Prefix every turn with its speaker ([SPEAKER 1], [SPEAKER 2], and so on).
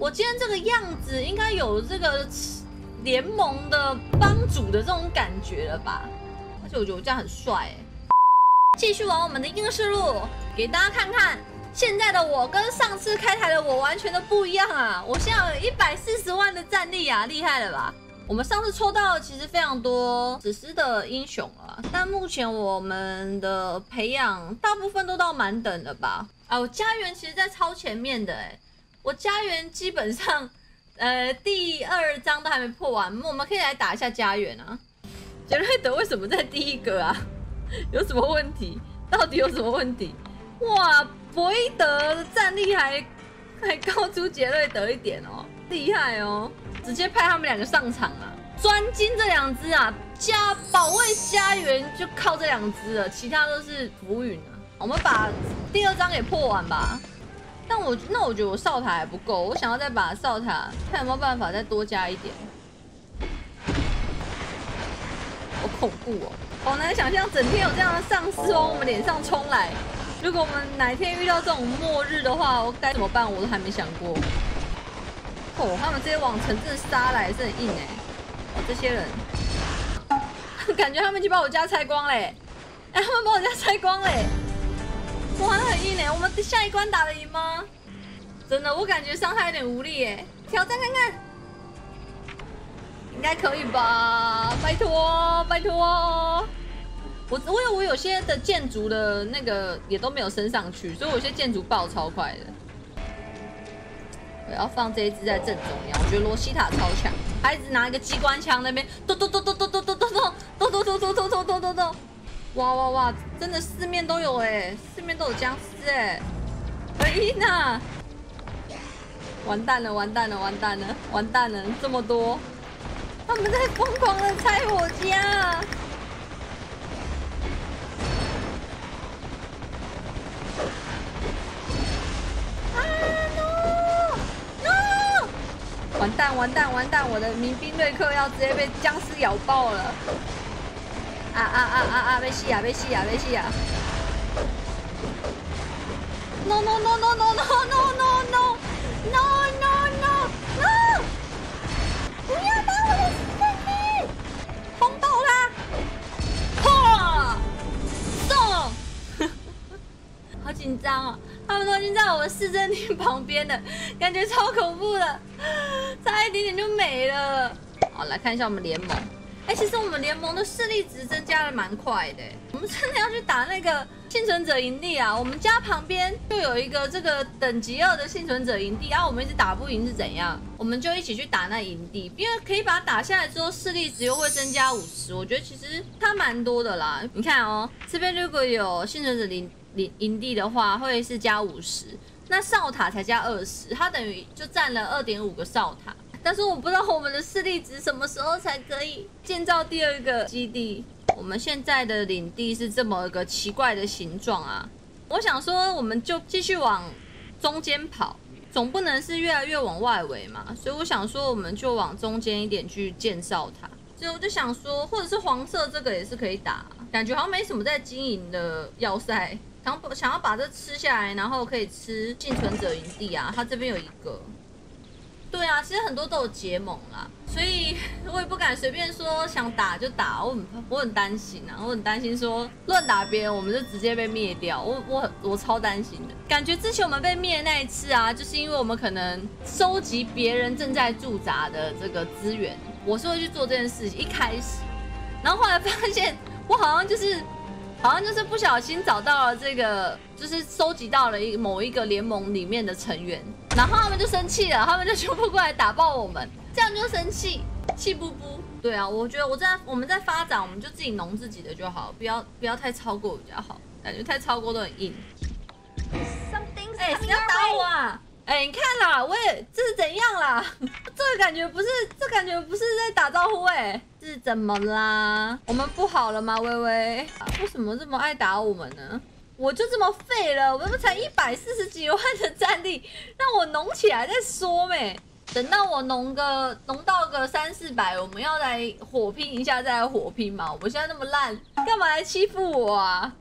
[SPEAKER 1] 我今天这个样子应该有这个联盟的帮主的这种感觉了吧？而且我觉得我这样很帅。继续往我们的英式路，给大家看看现在的我跟上次开台的我完全的不一样啊！我现在有一百四十万的战力啊，厉害了吧？我们上次抽到其实非常多史诗的英雄了，但目前我们的培养大部分都到满等了吧？啊，我家园其实在超前面的哎。我家园基本上，呃，第二章都还没破完，我们可以来打一下家园啊。杰瑞德为什么在第一个啊？有什么问题？到底有什么问题？哇，博伊德的战力还还高出杰瑞德一点哦，厉害哦！直接派他们两个上场啊，专精这两只啊，家保卫家园就靠这两只了，其他都是浮云啊。我们把第二章给破完吧。但我那我觉得我哨塔还不够，我想要再把哨塔看有没有办法再多加一点。好恐怖哦，好难想象整天有这样的丧尸往我们脸上冲来。如果我们哪天遇到这种末日的话，我该怎么办？我都还没想过。哦，他们这些往城镇杀来是很硬哎。哦，这些人，感觉他们就把我家拆光嘞。哎，他们把我家拆光嘞。哇，很硬哎！我们下一关打得赢吗？真的，我感觉伤害有点无力哎。挑战看看，应该可以吧？拜托，拜托！我我有我有些的建筑的那个也都没有升上去，所以我有些建筑爆超快的。我要放这一只在正中央，我觉得罗西塔超强。还一直拿一个机关枪那边，嘟嘟嘟嘟嘟嘟嘟哇哇哇！真的四面都有哎，四面都有僵尸哎！哎呐，完蛋了，完蛋了，完蛋了，完蛋了！这么多，他们在疯狂的拆我家！完蛋完蛋完蛋！我的民兵瑞克要直接被僵尸咬爆了！啊啊啊啊啊！被吸啊！被吸啊！被吸啊！No no no no no no no no no no no no no！不要打我的士兵！轰爆他！破！送！好紧张啊！他们都已经在我的市政厅旁边了，感觉超恐怖的，差一点点就没了。好，来看一下我们联盟。哎，其实我们联盟的势力值增加的蛮快的。我们真的要去打那个幸存者营地啊！我们家旁边就有一个这个等级二的幸存者营地，然后我们一直打不赢是怎样？我们就一起去打那营地，因为可以把它打下来之后，势力值又会增加五十。我觉得其实它蛮多的啦。你看哦，这边如果有幸存者营营营地的话，会是加五十，那哨塔才加二十，它等于就占了二点五个哨塔。但是我不知道我们的势力值什么时候才可以建造第二个基地。我们现在的领地是这么一个奇怪的形状啊！我想说，我们就继续往中间跑，总不能是越来越往外围嘛。所以我想说，我们就往中间一点去建造它。所以我就想说，或者是黄色这个也是可以打，感觉好像没什么在经营的要塞，想想要把这吃下来，然后可以吃幸存者营地啊。它这边有一个。对啊，其实很多都有结盟啦，所以 我也不敢随便说想打就打，我很我很担心啊，我很担心说乱打别人，我们就直接被灭掉，我我我超担心的。感觉之前我们被灭那一次啊，就是因为我们可能收集别人正在驻扎的这个资源，我是会去做这件事情。一开始，然后后来发现 我好像就是好像就是不小心找到了这个，就是收集到了一某一个联盟里面的成员。然后他们就生气了，他们就全部过来打爆我们，这样就生气，气不不？对啊，我觉得我在我们在发展，我们就自己农自己的就好，不要不要太超过比较好，感觉太超过都很硬。哎，你要打我啊！哎，你看啦，我也这是怎样啦？这个感觉不是，这感觉不是在打招呼哎，是怎么啦？我们不好了吗？微微，为什么这么爱打我们呢？我就这么废了，我们才一百四十几万的战力，让我农起来再说呗。等到我农个农到个三四百，我们要来火拼一下再来火拼嘛。我现在那么烂，干嘛来欺负我啊？